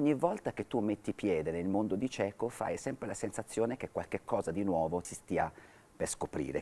ogni volta che tu metti piede nel mondo di Cieco fai sempre la sensazione che qualche cosa di nuovo si stia per scoprire.